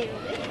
ಕೇಳಿದ್ರೆ